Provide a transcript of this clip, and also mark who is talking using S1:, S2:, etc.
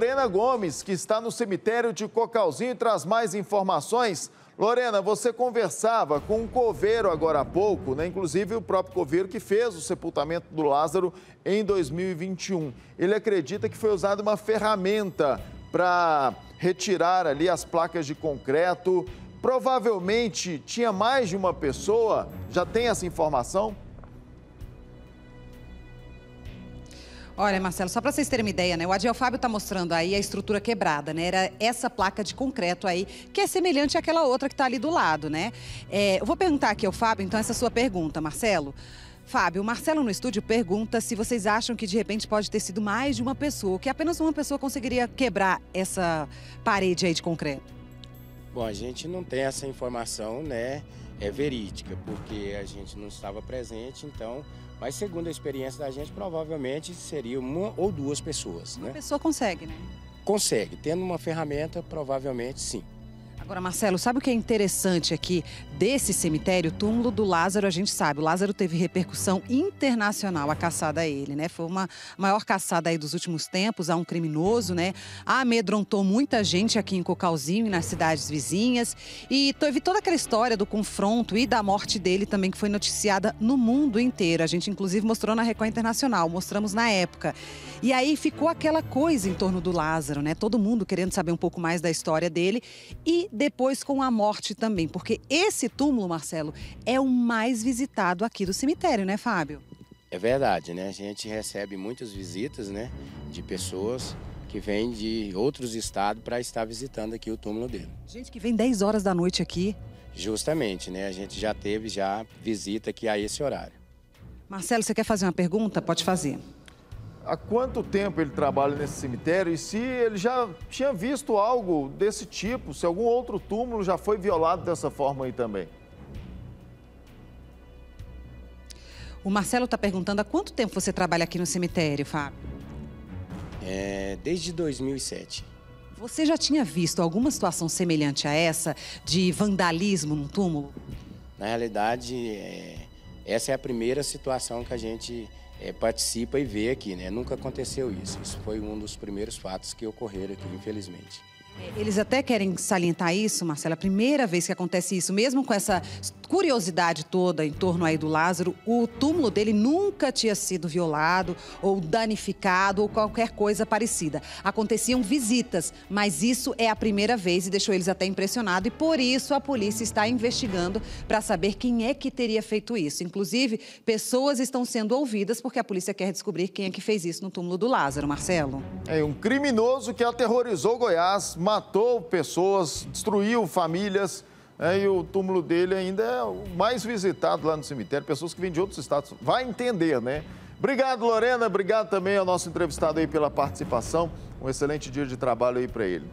S1: Lorena Gomes, que está no cemitério de Cocalzinho e traz mais informações. Lorena, você conversava com um coveiro agora há pouco, né? inclusive o próprio coveiro que fez o sepultamento do Lázaro em 2021. Ele acredita que foi usada uma ferramenta para retirar ali as placas de concreto. Provavelmente tinha mais de uma pessoa, já tem essa informação?
S2: Olha, Marcelo, só para vocês terem uma ideia, né? O Adiel Fábio está mostrando aí a estrutura quebrada, né? Era essa placa de concreto aí, que é semelhante àquela outra que está ali do lado, né? É, eu vou perguntar aqui ao Fábio, então, essa sua pergunta, Marcelo. Fábio, o Marcelo no estúdio pergunta se vocês acham que de repente pode ter sido mais de uma pessoa, que apenas uma pessoa conseguiria quebrar essa parede aí de concreto.
S3: Bom, a gente não tem essa informação, né? É verídica, porque a gente não estava presente, então mas segundo a experiência da gente, provavelmente seria uma ou duas pessoas.
S2: Uma
S3: né?
S2: pessoa consegue, né?
S3: Consegue. Tendo uma ferramenta, provavelmente sim.
S2: Agora, Marcelo, sabe o que é interessante aqui desse cemitério? O túmulo do Lázaro, a gente sabe, o Lázaro teve repercussão internacional a caçada a ele, né? Foi uma maior caçada aí dos últimos tempos a um criminoso, né? Amedrontou muita gente aqui em Cocalzinho e nas cidades vizinhas. E teve toda aquela história do confronto e da morte dele também, que foi noticiada no mundo inteiro. A gente, inclusive, mostrou na Record Internacional, mostramos na época. E aí ficou aquela coisa em torno do Lázaro, né? Todo mundo querendo saber um pouco mais da história dele. E depois com a morte também, porque esse túmulo, Marcelo, é o mais visitado aqui do cemitério, né, Fábio?
S3: É verdade, né? A gente recebe muitas visitas, né, de pessoas que vêm de outros estados para estar visitando aqui o túmulo dele.
S2: Gente que vem 10 horas da noite aqui.
S3: Justamente, né? A gente já teve já visita aqui a esse horário.
S2: Marcelo, você quer fazer uma pergunta? Pode fazer
S1: há quanto tempo ele trabalha nesse cemitério e se ele já tinha visto algo desse tipo, se algum outro túmulo já foi violado dessa forma aí também.
S2: O Marcelo está perguntando há quanto tempo você trabalha aqui no cemitério, Fábio?
S3: É, desde 2007.
S2: Você já tinha visto alguma situação semelhante a essa de vandalismo no túmulo?
S3: Na realidade, é, essa é a primeira situação que a gente é, participa e vê aqui, né? Nunca aconteceu isso. Isso foi um dos primeiros fatos que ocorreram aqui, infelizmente.
S2: Eles até querem salientar isso, Marcela, a primeira vez que acontece isso, mesmo com essa curiosidade toda em torno aí do Lázaro, o túmulo dele nunca tinha sido violado ou danificado ou qualquer coisa parecida. Aconteciam visitas, mas isso é a primeira vez e deixou eles até impressionados e por isso a polícia está investigando para saber quem é que teria feito isso. Inclusive, pessoas estão sendo ouvidas porque a polícia quer descobrir quem é que fez isso no túmulo do Lázaro, Marcelo.
S1: É um criminoso que aterrorizou Goiás, matou pessoas, destruiu famílias. É, e o túmulo dele ainda é o mais visitado lá no cemitério. Pessoas que vêm de outros estados. Vai entender, né? Obrigado, Lorena. Obrigado também ao nosso entrevistado aí pela participação. Um excelente dia de trabalho aí para ele.